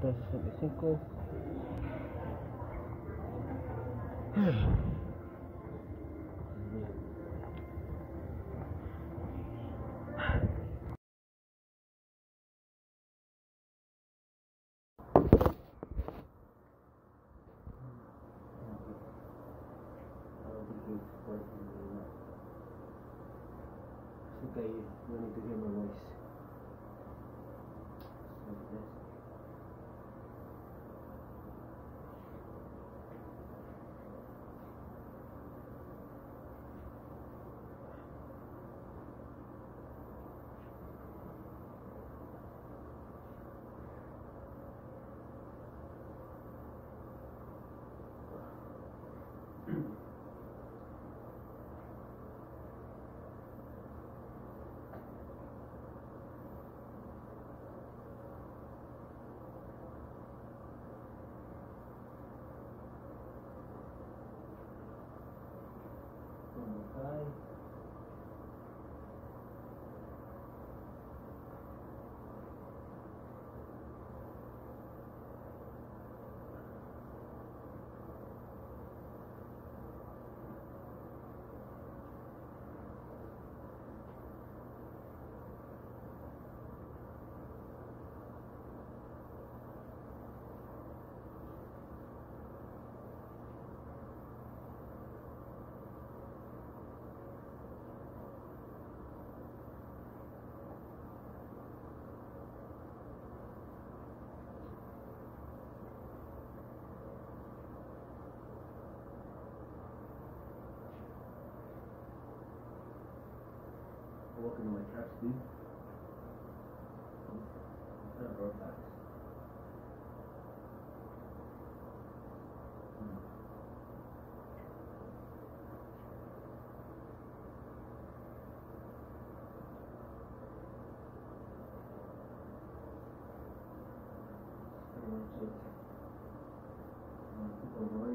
265 Okay, you need to hear my voice. Like Welcome to my tracks, dude. Instead of road tax. Much it.